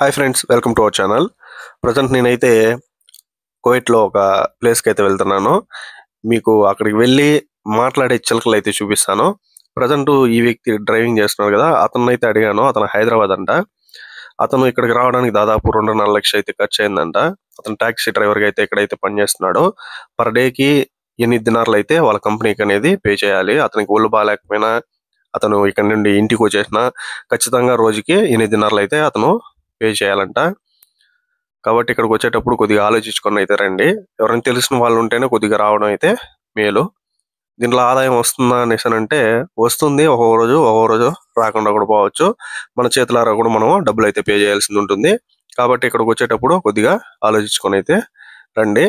Hi friends welcome to our channel present నేనైతే కోవిట్లో ఒక ప్లేస్కి అయితే వెళ్తున్నాను. మీకు అక్కడికి వెళ్ళి మాట్లాడే చిలకలు అయితే చూపిస్తాను. ప్రజెంట్ ఈ వ్యక్తి డ్రైవింగ్ చేస్తున్నాడు కదా అతను అయితే అడిగాను అతను హైదరాబాద్ అంట. అతను ఇక్కడికి రావడానికి దాదాపు రెండున్నర లక్షలు అయితే ఖర్చు అయిందంట అతను టాక్సీ డ్రైవర్గా అయితే ఇక్కడైతే పనిచేస్తున్నాడు. పర్ డేకి ఎన్ని దినార్లు అయితే వాళ్ళ కంపెనీకి అనేది పే చేయాలి. అతనికి ఒళ్ళు బాగాలేకపోయినా అతను ఇక్కడ నుండి ఇంటికి వచ్చేసిన ఖచ్చితంగా రోజుకి ఎనిమిది దినార్లు అయితే అతను పే చేయాలంట. కాబట్టి ఇక్కడికి వచ్చేటప్పుడు కొద్దిగా ఆలోచించుకొని అయితే రండి. ఎవరైనా తెలిసిన వాళ్ళు ఉంటేనే కొద్దిగా రావడం అయితే మేలు. దీంట్లో ఆదాయం వస్తుందా అనేసి అని అంటే వస్తుంది. ఒక్కొక్క రోజు ఒక్కొక్క రోజు రాకుండా కూడా పోవచ్చు. మన చేతులారా కూడా మనం డబ్బులు అయితే పే చేయాల్సింది ఉంటుంది. కాబట్టి ఇక్కడికి వచ్చేటప్పుడు కొద్దిగా ఆలోచించుకొని అయితే రండి.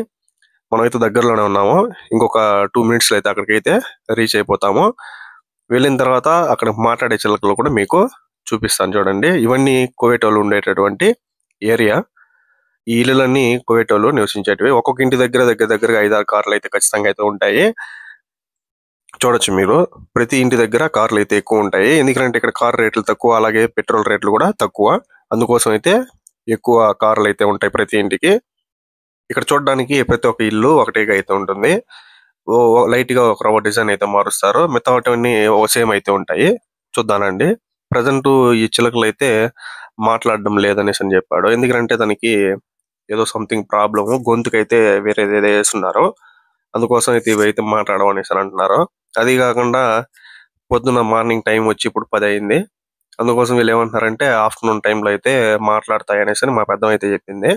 మనమైతే దగ్గరలోనే ఉన్నాము. ఇంకొక టూ మినిట్స్లో అయితే అక్కడికి అయితే రీచ్ అయిపోతాము. వెళ్ళిన తర్వాత అక్కడ మాట్లాడే చిలకలు కూడా మీకు చూపిస్తాను చూడండి. ఇవన్నీ కువైట్ వాళ్ళు ఉండేటటువంటి ఏరియా. ఈ ఇల్లులన్నీ కువైట్ వాళ్ళు నివసించేటివి. ఒక్కొక్క ఇంటి దగ్గర దగ్గర దగ్గరగా ఐదారు కార్లు అయితే ఖచ్చితంగా అయితే ఉంటాయి. చూడొచ్చు మీరు. ప్రతి ఇంటి దగ్గర కార్లు అయితే ఎక్కువ ఉంటాయి. ఎందుకంటే ఇక్కడ కార్ రేట్లు తక్కువ అలాగే పెట్రోల్ రేట్లు కూడా తక్కువ. అందుకోసం అయితే ఎక్కువ కార్లు అయితే ఉంటాయి ప్రతి ఇంటికి. ఇక్కడ చూడడానికి ప్రతి ఒక్క ఇల్లు ఒకటేగా అయితే ఉంటుంది. ఓ లైట్గా ఒక రవ్వ డిజైన్ అయితే మారుస్తారు. మిగతావన్నీ సేమ్ అయితే ఉంటాయి. చూద్దానండి ప్రజెంట్ ఈ చిలకలు అయితే మాట్లాడడం లేదనేసి అని చెప్పాడు. ఎందుకంటే తనకి ఏదో సంథింగ్ ప్రాబ్లమ్ గొంతుకైతే వేరే ఏదో వేస్తున్నారు. అందుకోసం అయితే ఇవి అయితే మాట్లాడడం అనేసి అని అంటున్నారు. అది కాకుండా పొద్దున మార్నింగ్ టైం వచ్చి ఇప్పుడు పది అయింది. అందుకోసం వీళ్ళు ఏమంటున్నారంటే ఆఫ్టర్నూన్ టైంలో అయితే మాట్లాడతాయి అనేసి అని మా పెద్దం అయితే చెప్పింది.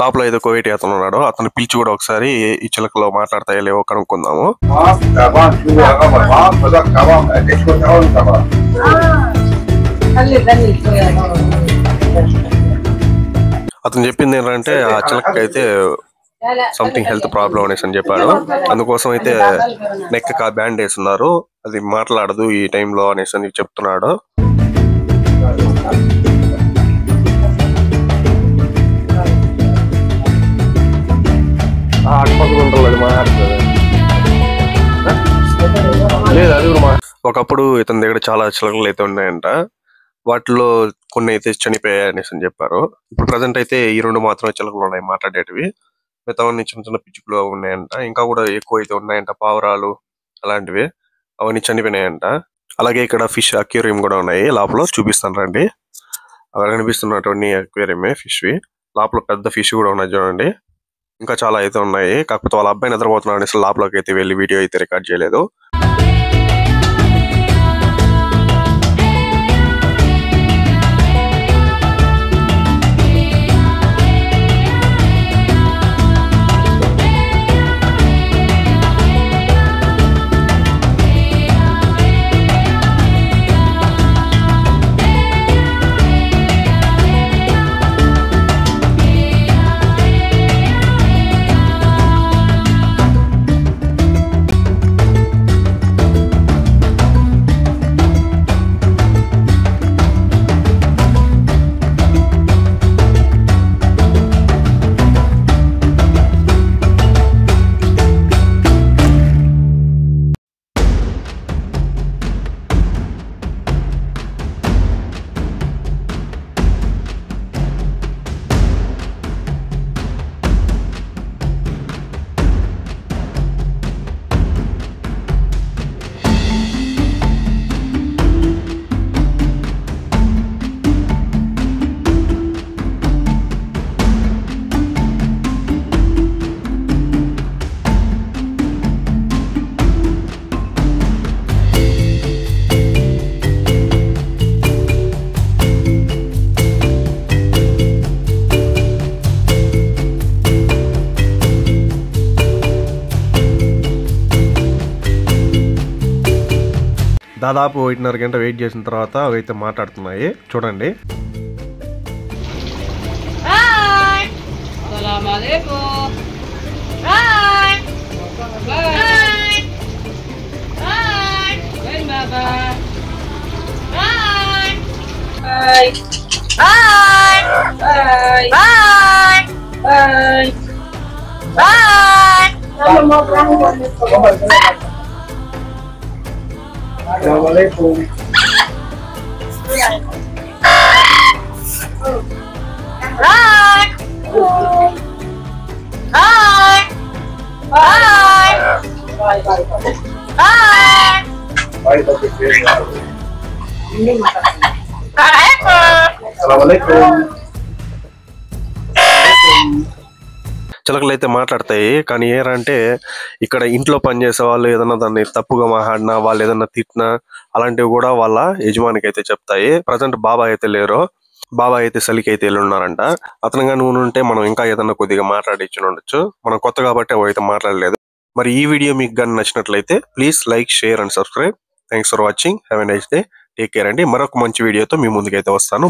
లోపల ఏదో కోవిట్ అతను ఉన్నాడు అతను పిలిచి కూడా ఒకసారి ఈ చిలకలో మాట్లాడతాయో లేవో కనుక్కుందాము. అతను చెప్పింది ఏంటంటే ఆ చిలకైతే సంథింగ్ హెల్త్ ప్రాబ్లం అనేసి అని చెప్పాడు. అందుకోసం అయితే నెక్ బ్యాండ్ వేస్తున్నారు అది మాట్లాడదు ఈ టైంలో అనేసి అని చెప్తున్నాడు. ఒకప్పుడు ఇతని దగ్గర చాలా చిలకలు అయితే ఉన్నాయంట. వాటిలో కొన్ని అయితే చనిపోయాయి అనేసి అని చెప్పారు. ఇప్పుడు ప్రజెంట్ అయితే ఈ రెండు మాత్రమే చిలకలు ఉన్నాయి మాట్లాడేటివి. మిగతావన్నీ చిన్న చిన్న పిచ్చుకలు ఉన్నాయంట. ఇంకా కూడా ఎక్కువ అయితే ఉన్నాయంట. పావురాలు అలాంటివి. అవన్నీ చనిపోయినాయంట. అలాగే ఇక్కడ ఫిష్ అక్వేరియం కూడా ఉన్నాయి. లోపల చూపిస్తాను రండి. అక్కడ కనిపిస్తున్నటువంటి అక్వేరియమే ఫిష్వి లోపల పెద్ద ఫిష్ కూడా ఉన్నాయి చూడండి. ఇంకా చాలా అయితే ఉన్నాయి. కాకపోతే వాళ్ళ అబ్బాయి నిద్రపోతున్నాడు అనేసి లోపలకి అయితే వెళ్ళి వీడియో అయితే రికార్డ్ చేయలేదు. దాదాపు ఒకటిన్నర గంట వెయిట్ చేసిన తర్వాత అవి అయితే మాట్లాడుతున్నాయి. చూడండి. Hai. Assalamualaikum. Hai. Hai. Baba. Hai. Hai. Hai. Hai. Hai. Hai. Hai. Assalamualaikum. చిలకలు అయితే మాట్లాడతాయి కానీ ఏరా అంటే ఇక్కడ ఇంట్లో పనిచేసే వాళ్ళు ఏదైనా దాన్ని తప్పుగా మాట్లాడినా వాళ్ళు ఏదైనా తిట్టినా అలాంటివి కూడా వాళ్ళ యజమానికి అయితే చెప్తాయి. ప్రజెంట్ బాబా అయితే లేరు. బాబా అయితే సలికి అయితే వెళ్ళున్నారంట. అతను ఉంటే మనం ఇంకా ఏదైనా కొద్దిగా మాట్లాడించి ఉండొచ్చు. మనం కొత్త కాబట్టి అవి అయితే మాట్లాడలేదు. మరి ఈ వీడియో మీకు కానీ నచ్చినట్లయితే please like share and subscribe. Thanks for watching have a nice day take care అండి. మరొక మంచి వీడియోతో మీ ముందుకైతే వస్తాను.